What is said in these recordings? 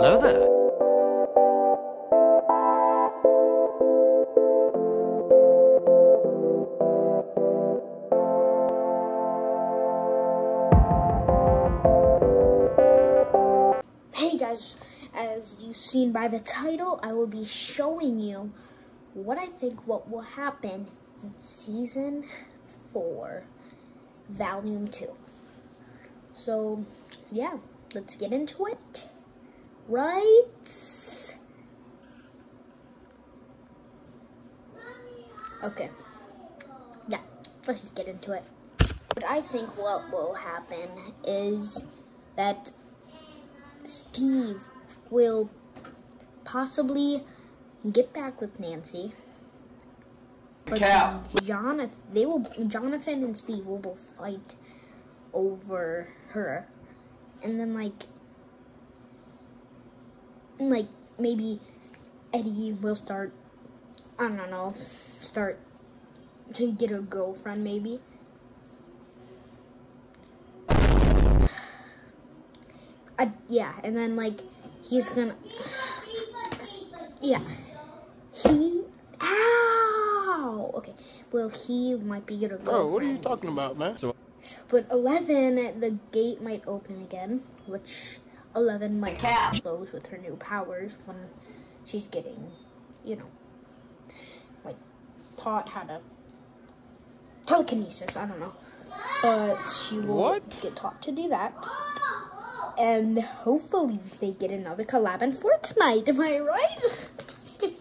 Hello there. Hey guys, as you've seen by the title, I will be showing you what I think what will happen in season 4, volume 2. So, yeah, let's get into it. Right? Okay. Yeah, let's just get into it. But I think what will happen is that Steve will possibly get back with Nancy. But. Jonathan, they will. Jonathan and Steve will both fight over her, and then like, and like maybe Eddie will start. I don't know, start to get a girlfriend maybe. I, yeah, and then like he's gonna, yeah, he, ow, okay, well he might be gonna go. Bro, what are you talking about, man? So, But eleven, the gate might open again, which eleven might close with her new powers when she's getting, you know, like taught how to telekinesis. I don't know, but she will What? get taught to do that and hopefully they get another collab in Fortnite. Am I right?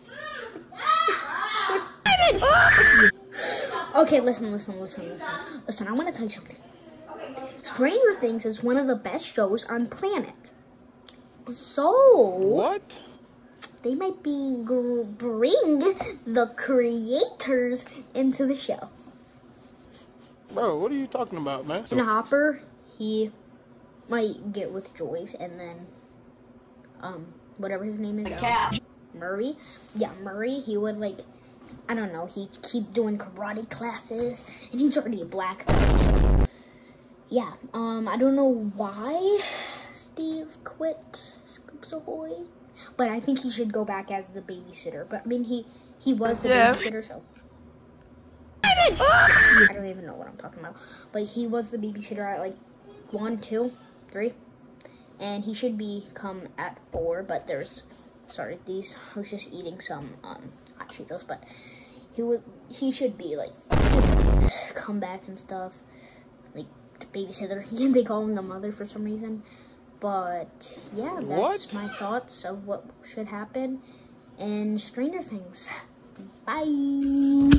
okay, listen, listen, listen, listen. Listen, I want to tell you something. Stranger Things is one of the best shows on planet. So what? they might be gr- bring the creators into the show. Bro, what are you talking about, man? And Hopper, he might get with Joyce, and then, um, whatever his name is, uh, Murray. Yeah, Murray. He would like, I don't know. He keep doing karate classes, and he's already a black. Yeah. Um, I don't know why Steve quit Ahoy, but I think he should go back as the babysitter. But I mean, he he was the Yeah. babysitter, so. I don't even know what I'm talking about. But he was the babysitter at like one, two, three. And he should be come at four, but there's sorry, these I was just eating some um hot Cheetos, but he would he should be like come back and stuff. Like the babysitter. they call him the mother for some reason. But yeah, that's What? my thoughts of what should happen in Stranger Things. Bye.